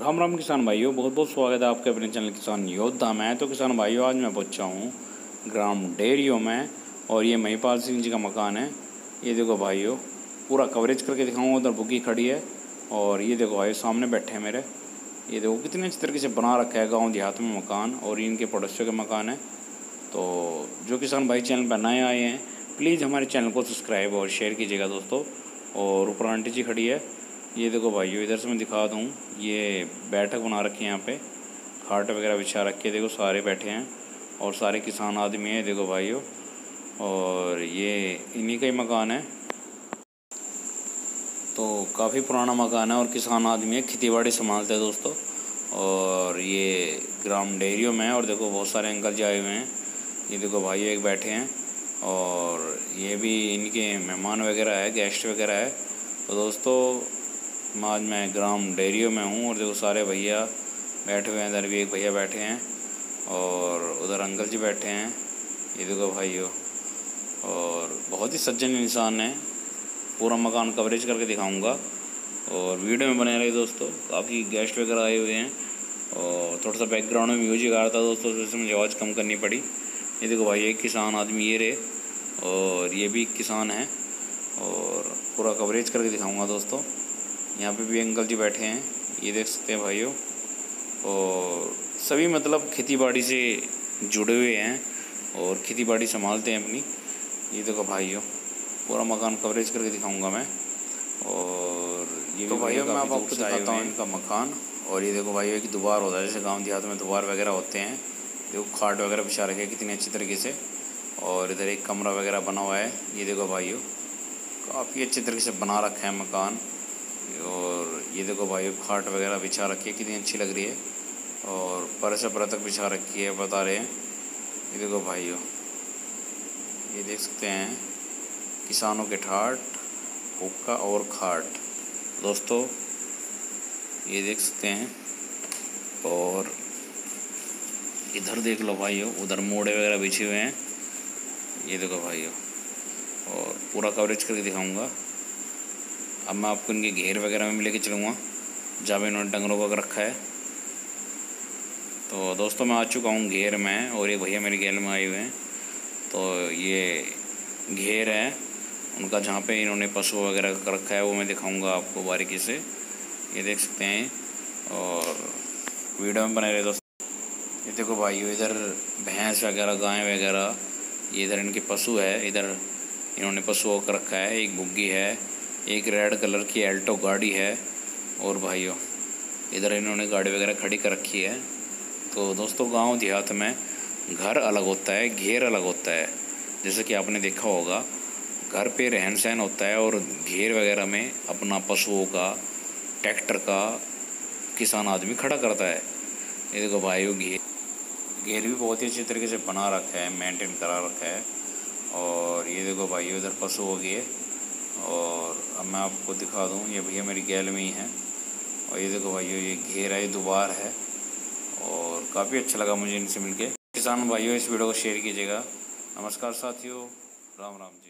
राम राम किसान भाइयों बहुत बहुत स्वागत है आपके अपने चैनल किसान योद्धा में। तो किसान भाइयों, आज मैं पहुँचा हूँ, ग्राम डेरियो में, और ये महिपाल सिंह जी का मकान है। ये देखो भाइयों, पूरा कवरेज करके दिखाऊँगा उधर बुकी खड़ी है, और ये देखो भाई सामने बैठे हैं मेरे। ये देखो, कितने अच्छी तरीके से बना रखा है गाँव देहात में मकान, और इनके पड़ोसियों के मकान है। तो जो किसान भाई चैनल पर नए आए हैं, प्लीज़ हमारे चैनल को सब्सक्राइब और शेयर कीजिएगा दोस्तों। और ऊपर आंटी जी खड़ी है ये देखो भाइयों, इधर से मैं दिखा दूँ, ये बैठक बना रखी है यहाँ पे। खाट वगैरह बिछा रखे देखो सारे बैठे हैं और सारे किसान आदमी हैं, देखो भाइयों। और ये इन्हीं का ही मकान है। तो काफ़ी पुराना मकान है और किसान आदमी है खेती बाड़ी संभालते हैं दोस्तों। और ये ग्राम डेयरियों में है और देखो बहुत सारे अंकल जी आए हुए हैं। ये देखो भाई एक बैठे हैं और ये भी इनके मेहमान वगैरह है, गेस्ट वगैरह है। तो दोस्तों आज मैं ग्राम डेयरियो में हूँ और देखो सारे भैया बैठे हुए हैं, इधर भी एक भैया बैठे हैं और उधर अंकल जी बैठे हैं। ये देखो भाइयों, और बहुत ही सज्जन इंसान है। पूरा मकान कवरेज करके दिखाऊँगा। और वीडियो में बने रहे दोस्तों, काफ़ी गेस्ट वगैरह आए हुए हैं। और थोड़ा सा बैकग्राउंड में म्यूज़िक आ रहा था दोस्तों तो मुझे आवाज़ कम करनी पड़ी। ये देखो भाई, एक किसान आदमी ये रहे, और ये भी किसान है। और पूरा कवरेज करके दिखाऊँगा दोस्तों। यहाँ पे भी अंकल जी बैठे हैं ये देख सकते हैं भाइयों। और सभी मतलब खेती बाड़ी से जुड़े हुए हैं और खेती बाड़ी संभालते हैं अपनी। ये देखो भाइयों पूरा मकान कवरेज करके दिखाऊँगा मैं। और ये तो भाइयों मैं आप आपको दिखाता हूँ इनका मकान। और ये देखो भाइयों एक दुबार होता है जैसे गाँव देहात में दुबार वगैरह होते हैं। देखो खाट वगैरह बिछा रखे कितने अच्छी तरीके से। और इधर एक कमरा वगैरह बना हुआ है। ये देखो भाइयों काफ़ी अच्छी तरीके से बना रखा है मकान। और ये देखो भाई, खाट वगैरह बिछा रखी है, कितनी अच्छी लग रही है। और पर से पर तक बिछा रखी है, बता रहे हैं। ये देखो भाइयों, ये देख सकते हैं, किसानों के ठाट, हुक्का और खाट। दोस्तों, ये देख सकते हैं, और इधर देख लो भाइयों, उधर मोड़े वगैरह बिछे हुए हैं। ये देखो भाइयों, और पूरा कवरेज करके दिखाऊँगा। अब मैं आपको इनके घेर वगैरह में भी लेके चलूँगा, जहाँ पर इन्होंने डंगरों को रखा है। तो दोस्तों मैं आ चुका हूँ घेर में, और ये भैया मेरे घेर में आए हुए हैं। तो ये घेर है, उनका जहाँ पे इन्होंने पशु वगैरह कर रखा है, वो मैं दिखाऊँगा आपको बारीकी से। ये देख सकते हैं, और वीडियो में बने रहे दोस्तों ये देखो भाई, इधर भैंस वगैरह, गाय वगैरह, ये इधर इनके पशु है, इधर इन्होंने पशुओं का रखा है, एक बुग्गी है एक रेड कलर की एल्टो गाड़ी है। और भाइयों, इधर इन्होंने गाड़ी वगैरह खड़ी कर रखी है। तो दोस्तों, गाँव देहात में घर अलग होता है, घेर अलग होता है। जैसे कि आपने देखा होगा, घर पे रहन सहन होता है और घेर वगैरह में अपना पशुओं का, ट्रैक्टर का, किसान आदमी खड़ा करता है। ये देखो भाइयों, घेर घेर भी बहुत ही अच्छी तरीके से बना रखा है, मेंटेन करा रखा है। और ये देखो भाइयों, इधर पशु हो गए। अब मैं आपको दिखा दूँ, ये भैया मेरी गैलमी ही है। और ये देखो भाइयों, ये घेरा, ये दोबार है। और काफ़ी अच्छा लगा मुझे इनसे मिलके। किसान भाइयों, इस वीडियो को शेयर कीजिएगा। नमस्कार साथियों। राम राम जी।